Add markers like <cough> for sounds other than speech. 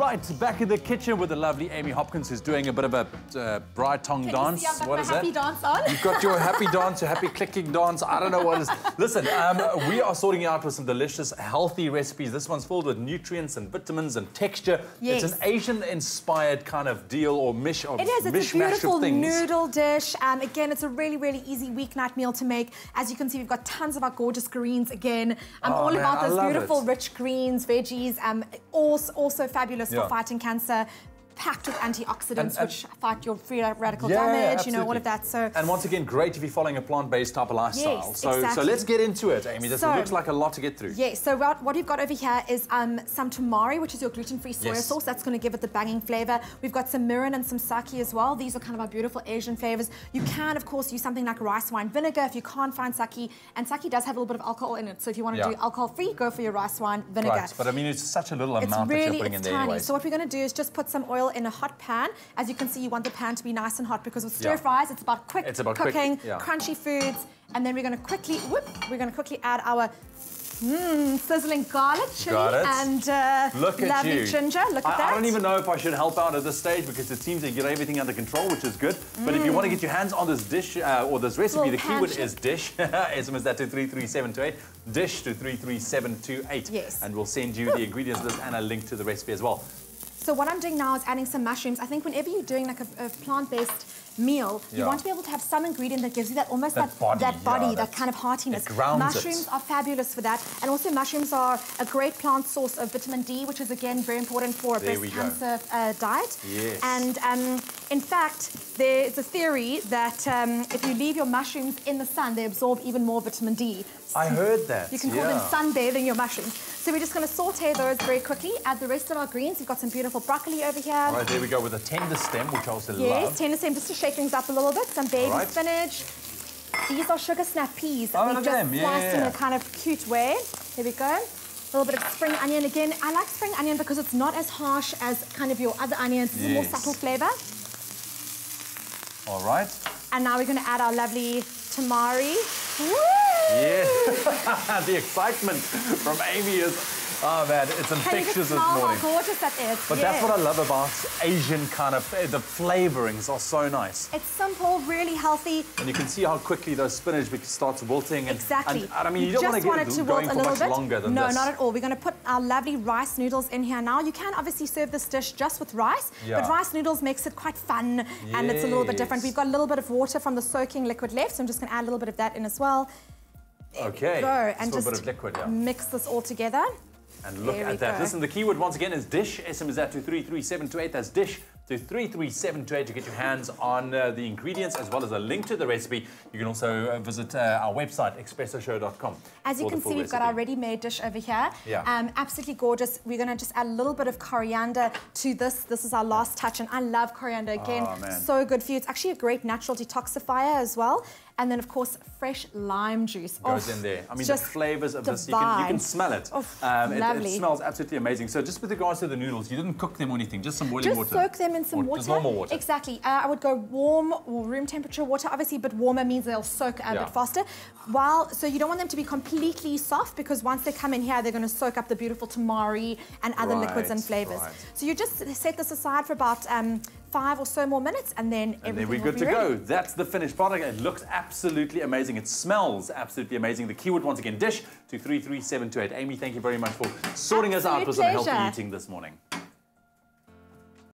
Right, back in the kitchen with the lovely Amy Hopkins, who's doing a bit of a uh, bride tongue Can dance. You see I've got what is happy that? dance on. You've got your happy <laughs> dance, your happy clicking dance. I don't know what it is. Listen, um, we are sorting out with some delicious, healthy recipes. This one's filled with nutrients and vitamins and texture. Yes. It's an Asian-inspired kind of deal or mish or It is. It's a beautiful of noodle dish. Um, again, it's a really, really easy weeknight meal to make. As you can see, we've got tons of our gorgeous greens again. I'm Oh, all man, about those beautiful, it. rich greens, veggies. Um, also, also fabulous Yeah. for fighting cancer. Packed with antioxidants, And- and- which fight your free radical Yeah, yeah, damage. you know all of that. So And once again, great if you're following a plant-based type of lifestyle. Yes, so, so let's get into it, Amy. This So- looks like a lot to get through. Yes, so what, what we've got over here is um, some tamari, which is your gluten-free soy Yes. sauce. That's going to give it the banging flavor. We've got some mirin and some sake as well. These are kind of our beautiful Asian flavors. You can, of course, use something like rice wine vinegar if you can't find sake. And sake does have a little bit of alcohol in it. So if you want to Yeah. do alcohol-free, go for your rice wine vinegar. Right, but I mean, it's such a little It's amount that you're really, putting in there tiny. anyway. So what we're going to do is just put some oil in a hot pan. As you can see, you want the pan to be nice and hot because with stir Yeah. fries, it's about quick It's about quick, cooking, yeah. crunchy foods. And then we're going to quickly, whoop, we're going to quickly add our mmm, sizzling garlic chili and uh, Look at lovely you. ginger. Look at I, that. I don't even know if I should help out at this stage because it seems you get everything under control, which is good. But if you want to get your hands on this dish uh, or this recipe, Little the keyword is dish. <laughs> SMS that to 33728. Dish to 33728. Yes. And we'll send you the ingredients list and a link to the recipe as well. So what I'm doing now is adding some mushrooms. I think whenever you're doing like a, a plant-based meal, you want to be able to have some ingredient that gives you that almost That that body, that, body, yeah, that kind of heartiness. grounds it. mushrooms are fabulous for that. And also mushrooms are a great plant source of vitamin D, which is again very important for a breast cancer uh, diet. Yes. And um, in fact, there's a theory that um, if you leave your mushrooms in the sun, they absorb even more vitamin D. I heard that. You can yeah. call them sunbathing your mushrooms. So we're just going to saute those very quickly. Add the rest of our greens. We've got some beautiful broccoli over here. All right, there we go with a tender stem, which I also Yes, love. tender stem just to shake things up a little bit. Some baby right. spinach. These are sugar snap peas that Oh, we've just them. Yeah, sliced yeah, in a kind of cute way. Here we go. A little bit of spring onion again. I like spring onion because it's not as harsh as kind of your other onions. It's a more subtle flavor. All right. And now we're going to add our lovely tamari. Woo! <laughs> The excitement from Amy is, oh man, it's you infectious this smell how morning. gorgeous that is? But that's what I love about Asian kind of, eh, the flavorings are so nice. It's simple, really healthy. And you can see how quickly those spinach starts wilting. And, Exactly. And, and I mean, you, don't just want to get it to going wilt for a little much bit. longer than no, this. not at all. We're going to put our lovely rice noodles in here now. You can obviously serve this dish just with rice, Yeah. but rice noodles makes it quite fun and it's a little bit different. We've got a little bit of water from the soaking liquid left, so I'm just going to add a little bit of that in as well. Okay. Go and Just just a bit of liquid, yeah. mix this all together. And look There at that. go. Listen, the keyword once again is dish. SMS that to 33728. That's dish to 33728 to get your hands on uh, the ingredients as well as a link to the recipe. You can also uh, visit uh, our website, expressoshow.com. As you can see, we've got our ready-made dish over here. Yeah. Um, absolutely gorgeous. We're going to just add a little bit of coriander to this. This is our last touch, and I love coriander again. Oh, so good for you. It's actually a great natural detoxifier as well. And then, of course, fresh lime juice. goes Oh, in there. I mean, the just flavors of this, you can, you can smell it. Oh, Um, it. It smells absolutely amazing. So just with regards to the noodles, you didn't cook them or anything, just some boiling Just water. soak them in some water. Normal water. Exactly. Uh, I would go warm or room temperature water, obviously, but warmer means they'll soak a Yeah. bit faster. While so you don't want them to be completely soft because once they come in here, they're going to soak up the beautiful tamari and other liquids and flavors. right. So you just set this aside for about um, five or so more minutes, and then And then we're good to ready. go. That's the finished product. It looks absolutely amazing. It smells absolutely amazing. The keyword once again, dish to 33728. Amy, thank you very much for sorting us out Absolute with some healthy eating this morning.